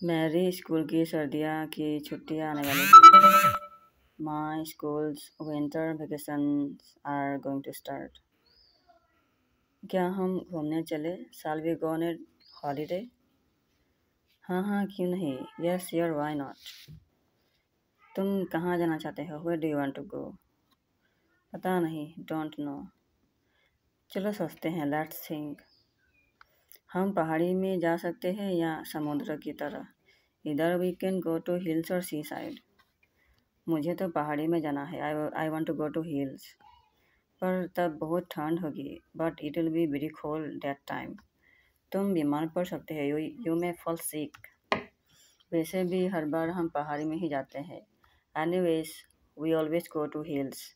मेरी स्कूल की सर्दियाँ की छुट्टियाँ आने वाली my schools winter vacation are going to start क्या हम घूमने चले? साल वी गोन एट हॉलीडे हाँ हाँ क्यों नहीं? यस योर वाई नॉट तुम कहाँ जाना चाहते हो? Where do you want to go पता नहीं डोंट नो चलो सोचते हैं लेट्स थिंक हम पहाड़ी में जा सकते हैं या समुद्र की तरह। इधर we can go to hills और सी साइड मुझे तो पहाड़ी में जाना है। I want to go to hills पर तब बहुत ठंड होगी। But it will be very cold that time तुम बीमार पड़ सकते हो। You you may fall sick वैसे भी हर बार हम पहाड़ी में ही जाते हैं। Anyways we always go to hills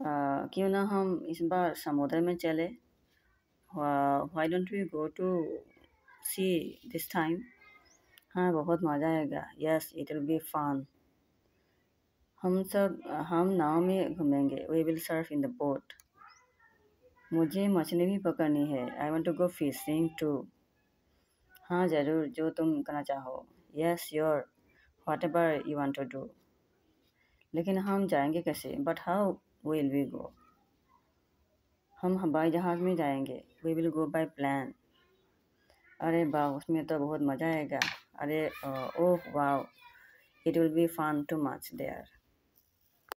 क्यों ना हम इस बार समुद्र में चले? Why don't we go to see this time? हाँ बहुत मज़ा आएगा। Yes it will be fun हम सब, हम नाव में घूमेंगे। We will surf in the boat मुझे मछली भी पकड़नी है। I want to go fishing too हाँ ज़रूर, जो तुम करना चाहो। Yes your whatever you want to do लेकिन हम जाएँगे कैसे? But how will we go हम हवाई जहाज़ में जाएँगे। We will go by plane अरे वाह, उसमें तो बहुत मज़ा आएगा। अरे ओह वाह। It will be fun too much there